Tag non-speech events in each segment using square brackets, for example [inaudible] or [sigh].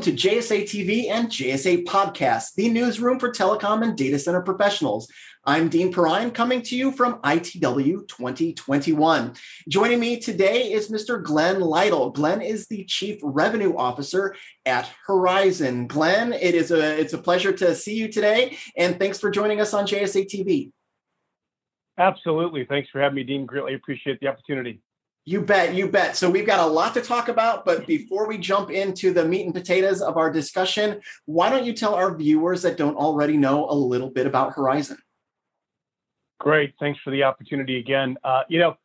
Welcome to JSA TV and JSA Podcast, the newsroom for telecom and data center professionals. I'm Dean Perrine coming to you from ITW 2021. Joining me today is Mr. Glenn Lytle. Glenn is the Chief Revenue Officer at Horizon. Glenn, it is a it's a pleasure to see you today, and thanks for joining us on JSA TV. Absolutely. Thanks for having me, Dean. Greatly appreciate the opportunity. You bet, you bet. So we've got a lot to talk about, but [laughs] before we jump into the meat and potatoes of our discussion, why don't you tell our viewers that don't already know a little bit about Horizon? Great, thanks for the opportunity again. Uh, you know,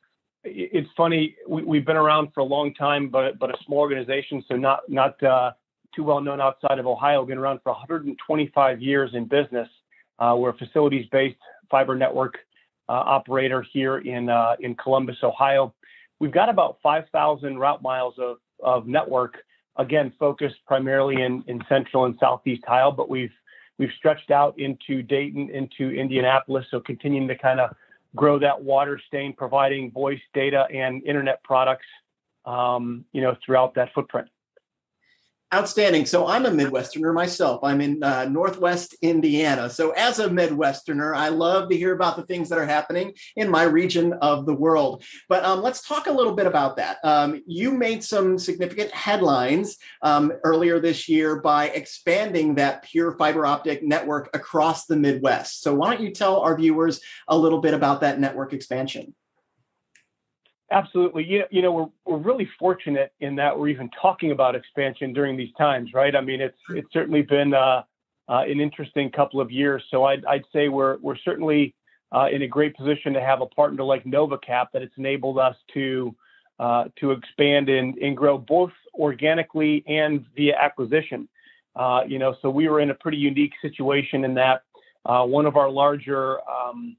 it's funny we, have been around for a long time, but but a small organization, so not not uh, too well known outside of Ohio. We've been around for 125 years in business. Uh, we're a facilities-based fiber network uh, operator here in uh, in Columbus, Ohio we've got about 5,000 route miles of, of network, again, focused primarily in, in central and southeast Ohio, but we've we've stretched out into Dayton, into Indianapolis, so continuing to kind of grow that water stain, providing voice data and internet products, um, you know, throughout that footprint. Outstanding. So I'm a Midwesterner myself. I'm in uh, Northwest Indiana. So as a Midwesterner, I love to hear about the things that are happening in my region of the world. But um, let's talk a little bit about that. Um, you made some significant headlines um, earlier this year by expanding that pure fiber optic network across the Midwest. So why don't you tell our viewers a little bit about that network expansion? Absolutely. You, you know, we're, we're really fortunate in that we're even talking about expansion during these times, right? I mean, it's it's certainly been uh, uh, an interesting couple of years. So I'd, I'd say we're we're certainly uh, in a great position to have a partner like NovaCap that it's enabled us to uh, to expand and, and grow both organically and via acquisition. Uh, you know, so we were in a pretty unique situation in that uh, one of our larger um,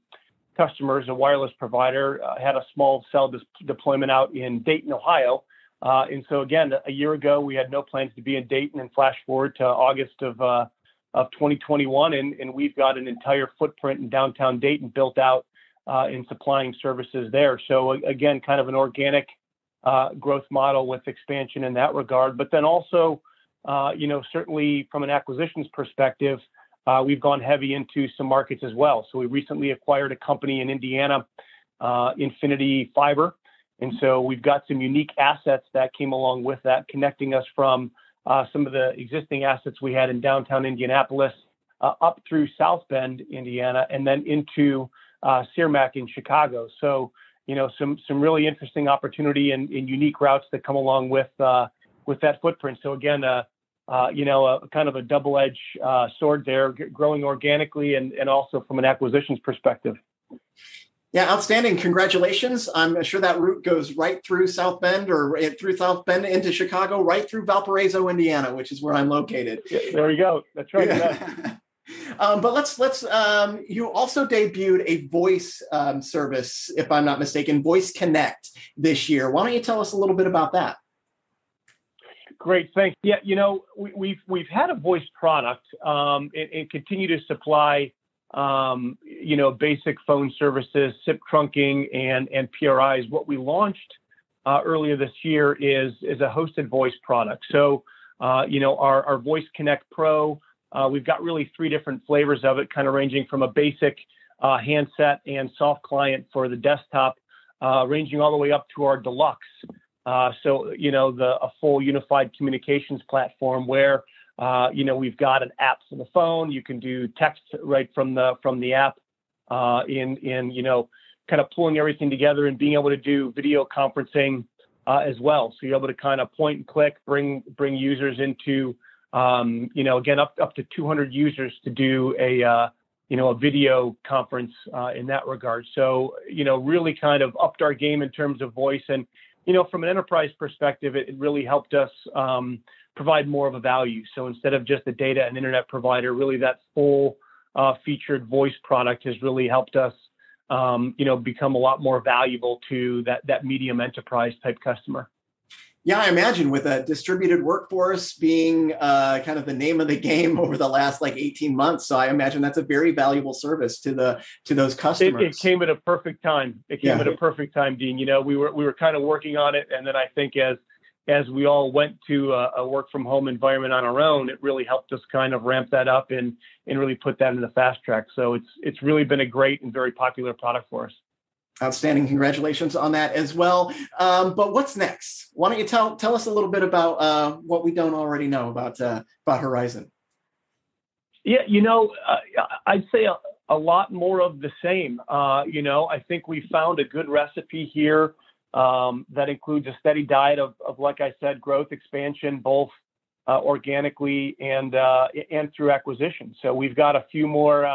customers, a wireless provider, uh, had a small cell deployment out in Dayton, Ohio. Uh, and so again, a year ago, we had no plans to be in Dayton and flash forward to August of, uh, of 2021. And, we've got an entire footprint in downtown Dayton built out in supplying services there. So again, kind of an organic growth model with expansion in that regard. But then also, you know, certainly from an acquisitions perspective, uh, we've gone heavy into some markets as well. So we recently acquired a company in Indiana, uh, Infinity Fiber. And so we've got some unique assets that came along with that, connecting us from uh, some of the existing assets we had in downtown Indianapolis uh, up through South Bend, Indiana, and then into uh, Cermak in Chicago. So, you know, some some really interesting opportunity and, and unique routes that come along with uh, with that footprint. So again, uh, you know, a kind of a double-edged uh, sword there, g- growing organically and, and also from an acquisitions perspective. Yeah, outstanding. Congratulations. I'm sure that route goes right through South Bend or through South Bend into Chicago, right through Valparaiso, Indiana, which is where I'm located. Yeah, there you go. That's right. Yeah. [laughs] um, but let's let's um, you also debuted a voice um, service, if I'm not mistaken, Voice Connect this year. Why don't you tell us a little bit about that? Great, thanks. Yeah, you know, we, have we've, we've had a voice product um, and, and, continue to supply, um, you know, basic phone services, SIP trunking, and and PRIs. What we launched uh, earlier this year is is a hosted voice product. So, uh, you know, our our Voice Connect Pro, uh, we've got really three different flavors of it, kind of ranging from a basic uh, handset and soft client for the desktop, uh, ranging all the way up to our deluxe. Uh, so, you know, the a full unified communications platform where, uh, you know, we've got an app for the phone. You can do text right from the from the app. Uh, in in you know, kind of pulling everything together and being able to do video conferencing uh, as well. So you're able to kind of point and click, bring bring users into, um, you know, again up up to 200 users to do a uh, you know, a video conference uh, in that regard. So, you know, really kind of upped our game in terms of voice. And you know, from an enterprise perspective, it, it really helped us um, provide more of a value. So instead of just a data and internet provider, really that full uh, featured voice product has really helped us, um, you know, become a lot more valuable to that that medium enterprise type customer. Yeah, I imagine with a distributed workforce being uh, kind of the name of the game [laughs] over the last like 18 months. So I imagine that's a very valuable service to the to those customers. It, it came at a perfect time. It came yeah. at a perfect time, Dean. You know, we were we were kind of working on it, and then I think as as we all went to a, a, work from home environment on our own, it really helped us kind of ramp that up and and really put that in the fast track. So it's it's really been a great and very popular product for us. Outstanding! Congratulations on that as well. Um, but what's next? Why don't you tell tell us a little bit about uh, what we don't already know about uh, about Horizon? Yeah, you know, uh, I'd say a, a, lot more of the same. Uh, you know, I think we found a good recipe here um, that includes a steady diet of, of, like I said, growth expansion, both uh, organically and uh, and through acquisition. So we've got a few more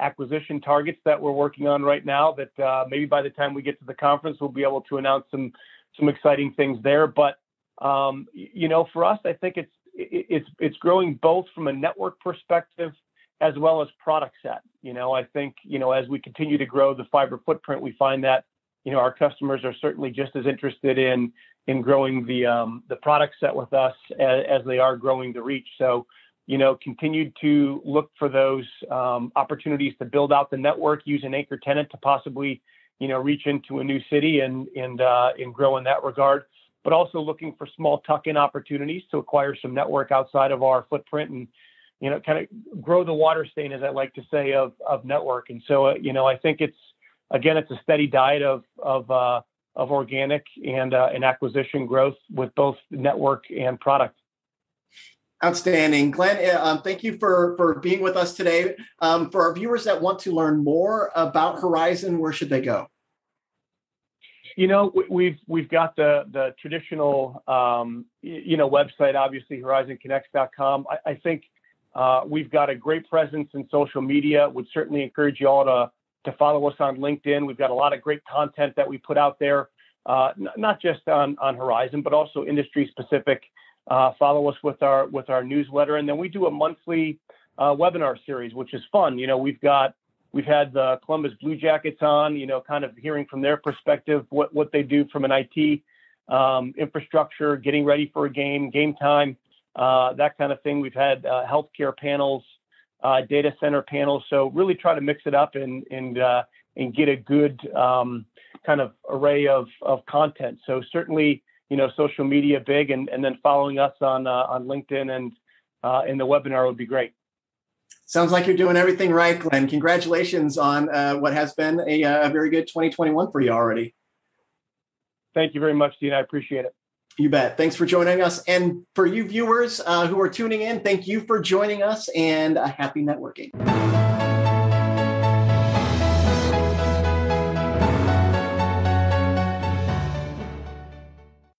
acquisition targets that we're working on right now. That uh, maybe by the time we get to the conference, we'll be able to announce some some exciting things there. But um, you know, for us, I think it's it's it's growing both from a network perspective as well as product set. You know, I think you know as we continue to grow the fiber footprint, we find that you know our customers are certainly just as interested in in growing the um, the product set with us as, as, they are growing the reach. So, you know, continued to look for those um, opportunities to build out the network, use an anchor tenant to possibly you know reach into a new city and and uh, and grow in that regard. But also looking for small tuck-in opportunities to acquire some network outside of our footprint and you know kind of grow the water stain, as I like to say, of of network. And so, uh, you know, I think it's again, it's a steady diet of of uh, of organic and uh, and acquisition growth with both network and product. Outstanding, Glenn. Uh, um, thank you for for being with us today. Um, for our viewers that want to learn more about Horizon, where should they go? You know, we've we've got the the traditional um, you know website, obviously horizonconnects.com. I, I think uh, we've got a great presence in social media. Would certainly encourage you all to to follow us on LinkedIn. We've got a lot of great content that we put out there, uh, not just on, on Horizon, but also industry specific. Uh, follow us with our with our newsletter, and then we do a monthly uh, webinar series, which is fun. You know, we've got we've had the Columbus Blue Jackets on. You know, kind of hearing from their perspective what what they do from an IT um, infrastructure, getting ready for a game, game time, uh, that kind of thing. We've had uh, healthcare panels uh, data center panels. So really try to mix it up and and uh, and get a good um, kind of array of of content. So certainly you know social media big, and and then following us on uh, on LinkedIn and uh, in the webinar would be great. Sounds like you're doing everything right, Glenn. Congratulations on uh, what has been a, a very good 2021 for you already. Thank you very much, Dean. I appreciate it. You bet. Thanks for joining us. And for you viewers uh, who are tuning in, thank you for joining us and a happy networking.